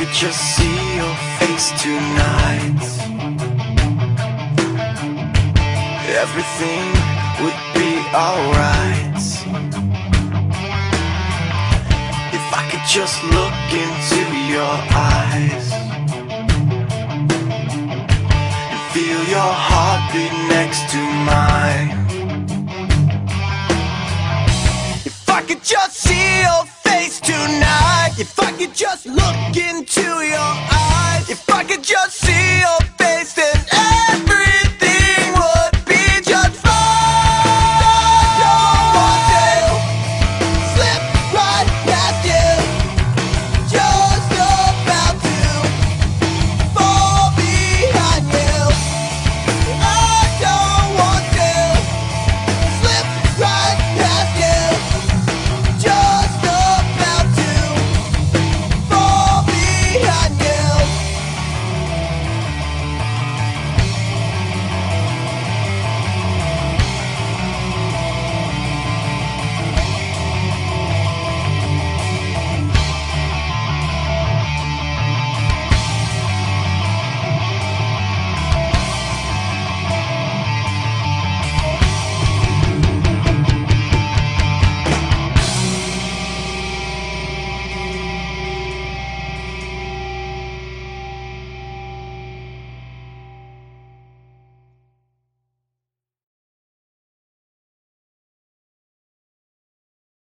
could just see your face tonight, everything would be alright. If I could just look into your eyes and feel your heartbeat next to mine. If I could just see your face tonight, if I could just look into your eyes, if I could just see your